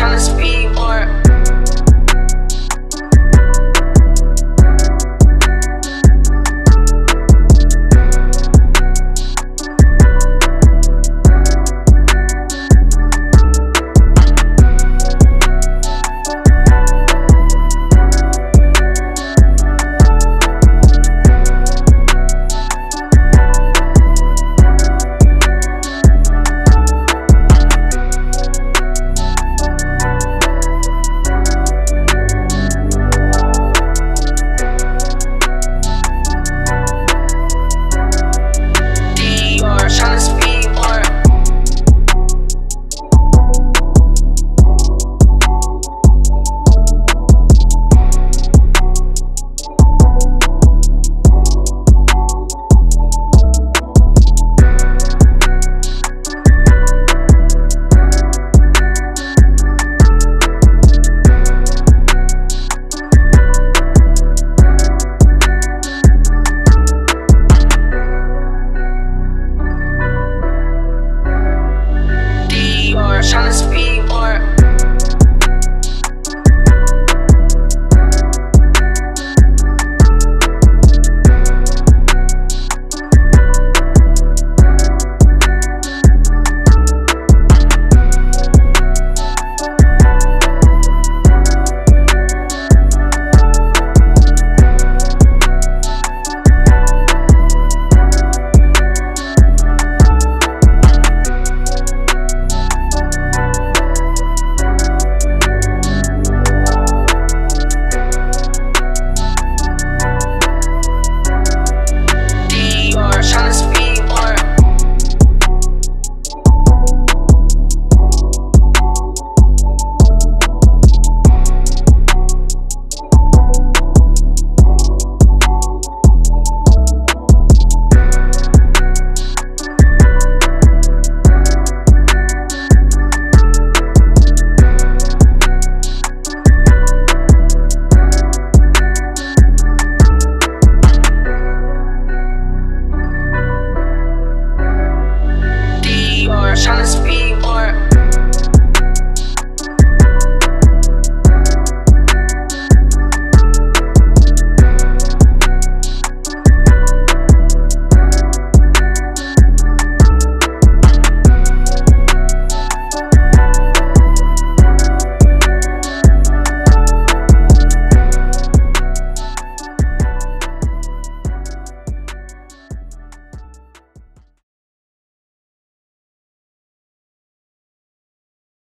trying to